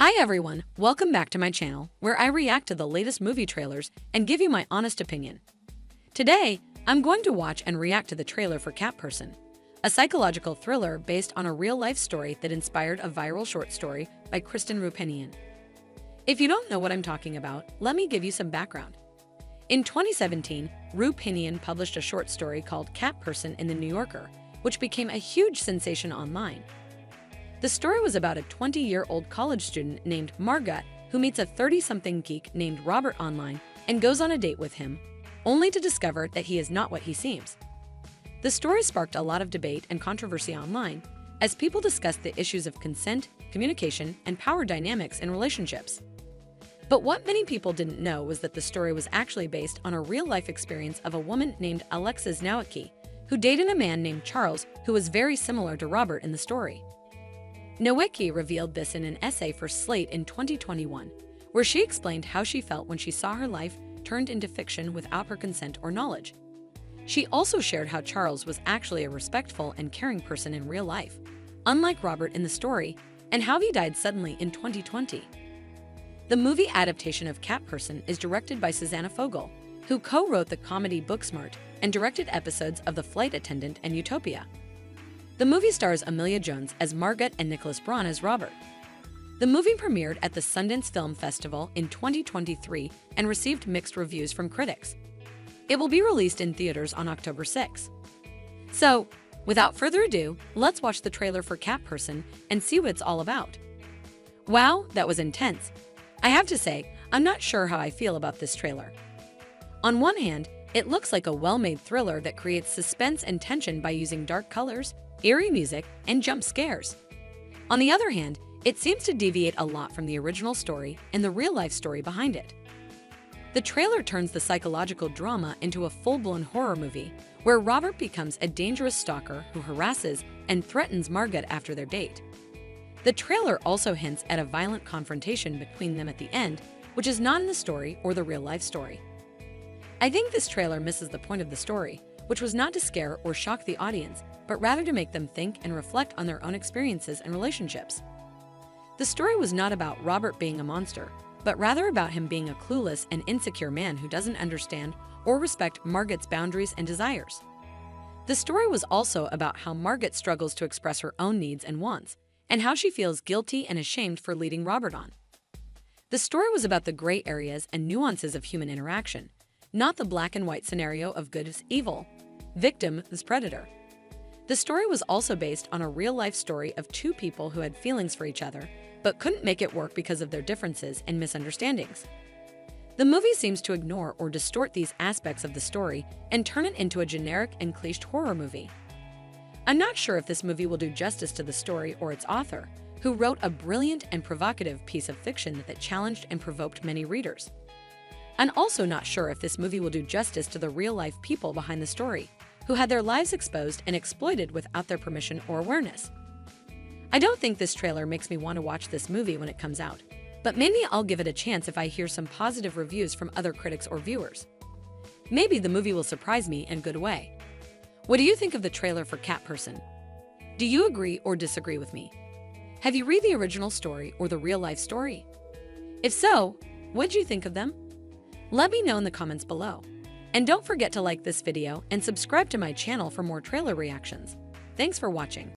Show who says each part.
Speaker 1: Hi everyone, welcome back to my channel, where I react to the latest movie trailers and give you my honest opinion. Today, I'm going to watch and react to the trailer for Cat Person, a psychological thriller based on a real-life story that inspired a viral short story by Kristen Roupenian. If you don't know what I'm talking about, let me give you some background. In 2017, Roupenian published a short story called Cat Person in The New Yorker, which became a huge sensation online. The story was about a 20 year old college student named Margot who meets a 30 something geek named Robert online and goes on a date with him, only to discover that he is not what he seems. The story sparked a lot of debate and controversy online as people discussed the issues of consent, communication, and power dynamics in relationships. But what many people didn't know was that the story was actually based on a real life experience of a woman named Alexis Nowicki, who dated a man named Charles who was very similar to Robert in the story. Nowicki revealed this in an essay for Slate in 2021, where she explained how she felt when she saw her life turned into fiction without her consent or knowledge. She also shared how Charles was actually a respectful and caring person in real life, unlike Robert in the story, and how he died suddenly in 2020. The movie adaptation of Cat Person is directed by Susanna Fogel, who co wrote the comedy Booksmart and directed episodes of The Flight Attendant and Utopia. The movie stars Emilia Jones as Margot and Nicholas Braun as Robert. The movie premiered at the Sundance Film Festival in 2023 and received mixed reviews from critics. It will be released in theaters on October 6. So, without further ado, let's watch the trailer for Cat Person and see what it's all about. Wow, that was intense. I have to say, I'm not sure how I feel about this trailer. On one hand, it looks like a well-made thriller that creates suspense and tension by using dark colors, eerie music, and jump scares. On the other hand, it seems to deviate a lot from the original story and the real life story behind it. The trailer turns the psychological drama into a full blown horror movie where Robert becomes a dangerous stalker who harasses and threatens Margot after their date. The trailer also hints at a violent confrontation between them at the end, which is not in the story or the real life story. I think this trailer misses the point of the story, which was not to scare or shock the audience, but rather to make them think and reflect on their own experiences and relationships. The story was not about Robert being a monster, but rather about him being a clueless and insecure man who doesn't understand or respect Margot's boundaries and desires. The story was also about how Margot struggles to express her own needs and wants, and how she feels guilty and ashamed for leading Robert on. The story was about the gray areas and nuances of human interaction, not the black and white scenario of good is evil Victim is Predator. The story was also based on a real life story of two people who had feelings for each other, but couldn't make it work because of their differences and misunderstandings. The movie seems to ignore or distort these aspects of the story and turn it into a generic and cliched horror movie. I'm not sure if this movie will do justice to the story or its author, who wrote a brilliant and provocative piece of fiction that challenged and provoked many readers. I'm also not sure if this movie will do justice to the real life people behind the story, who had their lives exposed and exploited without their permission or awareness. I don't think this trailer makes me want to watch this movie when it comes out, but maybe I'll give it a chance if I hear some positive reviews from other critics or viewers. Maybe the movie will surprise me in a good way. What do you think of the trailer for Cat Person? Do you agree or disagree with me? Have you read the original story or the real life story? If so, what did you think of them? Let me know in the comments below. And don't forget to like this video and subscribe to my channel for more trailer reactions. Thanks for watching.